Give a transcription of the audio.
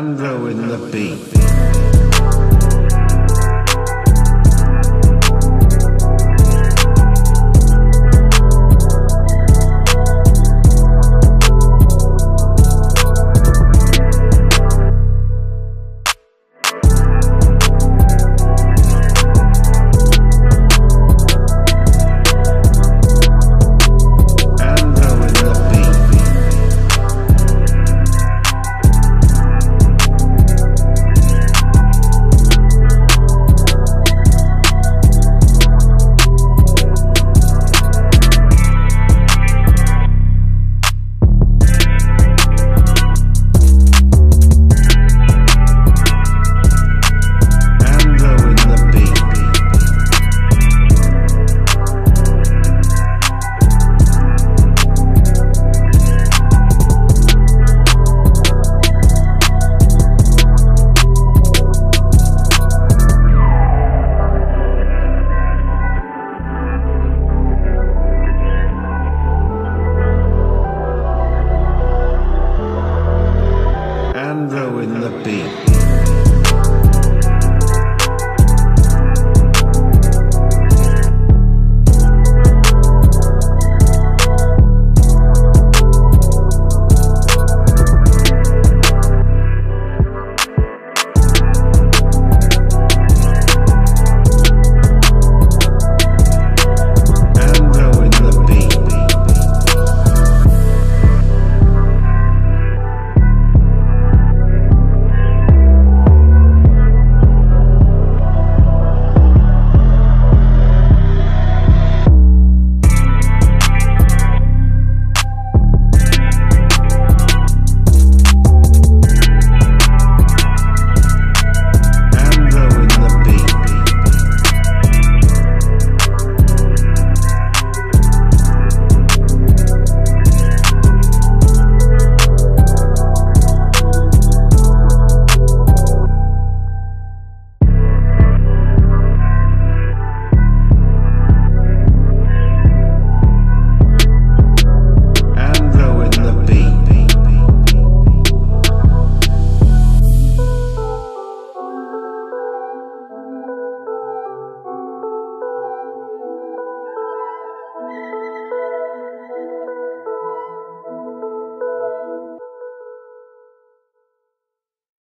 Sandro in the beat.